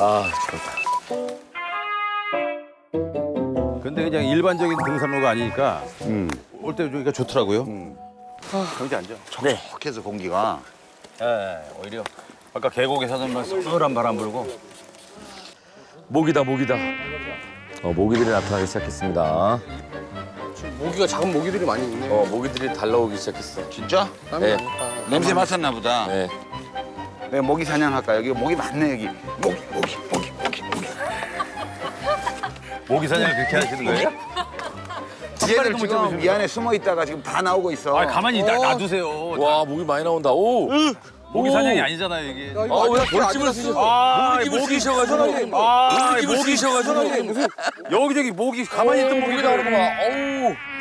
아, 좋다. 근데 그냥 일반적인 등산로가 아니니까 음. 올때 여기가 좋더라고요. 여기 앉아. 촉촉해서 공기가. 예, 오히려 아까 계곡에서는 막 서늘한 바람 불고 모기다, 모기다. 어, 모기들이 나타나기 시작했습니다. 모기가 작은 모기들이 많이 있네. 어, 모기들이 달라오기 시작했어. 진짜? 네. 냄새 맡았나 보다. 네. 내가 모기 사냥할까? 여기 모기 많네 여기. 모기 모기 모기 모기 모기. 모기 사냥을 그렇게 하시는 거예요? 얘들 지금 이 안에 숨어 있다가 지금 다 나오고 있어. 아 가만히 놔, 놔두세요. 와, 모기 많이 나온다. 오! 모기 오. 사냥이 아니잖아요 이게. 야, 아, 이거 왜 아직도 벌집을 안 쓰셔? 아, 모기 모기 쓰셔가지고. 아, 모기. 무슨 여기저기 모기 가만히 있던 모기 모기가 나오는 거 봐. 어우.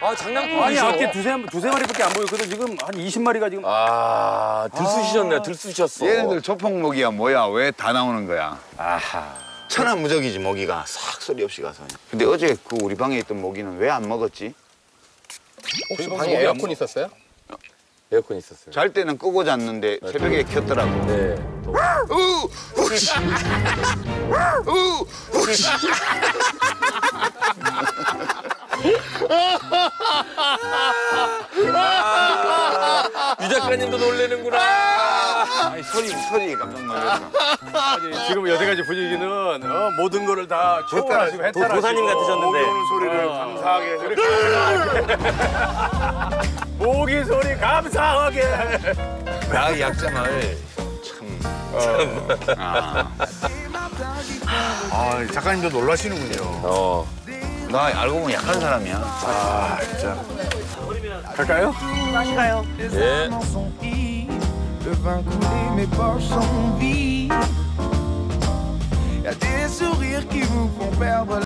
아, 장난감이죠. 아니 아까 두세 두세 마리밖에 안 보였거든 지금 한 20마리가 지금. 아, 들쑤시셨네, 들쑤셨어. 얘네들 조폭 모기야 뭐야? 왜 다 나오는 거야? 아하. 천하무적이지 모기가 싹 소리 없이 가서. 근데 어제 그 우리 방에 있던 모기는 왜 안 먹었지? 혹시 방에 에어컨 있었어요? 에어컨 있었어요. 잘 때는 끄고 잤는데 새벽에 켰더라고. 네. 또. 우! 우씨! 우! 우씨! 유 작가님도 놀래는구나. 아니 소리 소리 깜짝 놀랐어. 아니, 지금 여태까지 분위기는 어, 모든 거를 다 초월하시고 해탈하시고 도사님 같으셨는데. 오는 소리를 감사하게 모기 소리 감사하게 나의 약점을 참. 아, 아, 작가님도 놀라시는군요. 어. 나 알고 보면 약한 사람이야. 갈까요? 예. Le vin